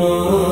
Oh.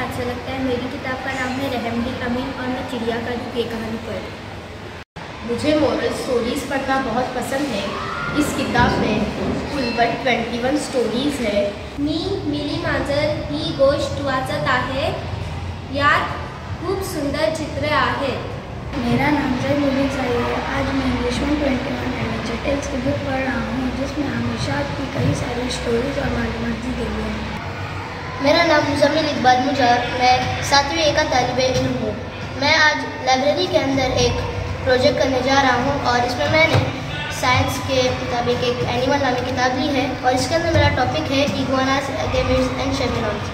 पढ़ना अच्छा लगता है। मेरी किताब का नाम है रहमदी अमीन और मैं चिड़िया का ये कहानी पढ़ मुझे मोरल स्टोरीज पढ़ना बहुत पसंद है। इस किताब में कुल वन ट्वेंटी वन स्टोरीज है। मी मिली माझर ही गोष्ट वाचत आहे यात खूप सुंदर चित्र आहेत मेरा नाम जय मुबीन साहिल है। आज मैं English one twenty one adventure tales की बुक पढ़ रहा हूँ जिसमें हमेशा की कई सारी स्टोरीज और मालूम दी गई है। मेरा नाम मुजमिल इकबाल मुजार मैं सातवीं ए का तालिब इल्म हूँ। मैं आज लाइब्रेरी के अंदर एक प्रोजेक्ट करने जा रहा हूँ और इसमें मैंने साइंस के मुताबिक एक एनिमल नामी किताब ली है और इसके अंदर मेरा टॉपिक है इगवानास गेमिड्स एंड शेमिनॉन्स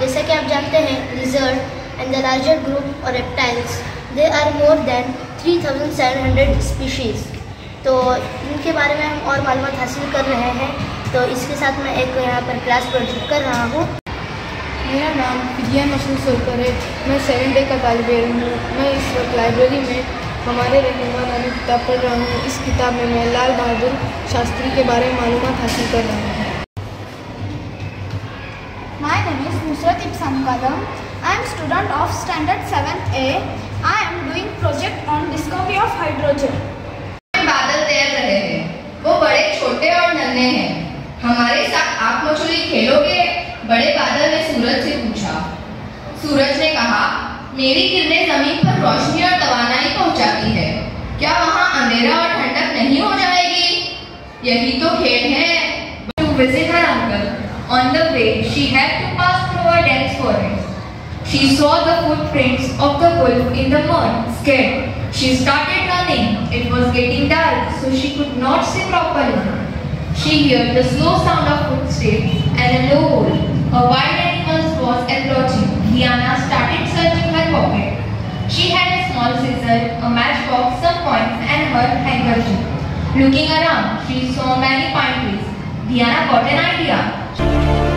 जैसा कि आप जानते हैं lizard and the larger group और reptiles they are more than 3700 species तो इनके बारे में हम और मालूम हासिल कर रहे हैं। तो इसके साथ मैं एक यहाँ पर क्लास प्रोजेक्ट कर रहा हूँ। मेरा नाम विजय मसूद सोलकर है। मैं सेवन डे का तालब इल्म हूँ। मैं इस वक्त लाइब्रेरी में हमारे रहनुमा नामी किताब पढ़ रहा हूँ। इस किताब में मैं लाल बहादुर शास्त्री के बारे में मालूम हासिल कर रहा हूँ। My name is Nusrat Ibsan Kalam. I am student of standard 7th A. I am doing project on discovery of hydrogen. बादल तैर रहे हैं। वो बड़े छोटे और नन्हे हैं। हमारे साथ आप मछली खेलोगे? बड़े बादल सूरज ने कहा, मेरी किरणें ज़मीन पर रोशनी और तवानाई पहुंचाती है। क्या वहाँ अंधेरा और ठंडक नहीं हो जाएगी? यही तो खेल है। To visit her uncle on the way she had to pass through a dense forest she saw the footprints of the wolf in the morn skate she started running it was getting dark so she could not see properly she hear the slow sound of footsteps and a low voice a wild Diana started searching her pocket. She had a small scissor, a matchbox, some coins and her handkerchief. Looking around, she saw many pine trees. Diana got an idea.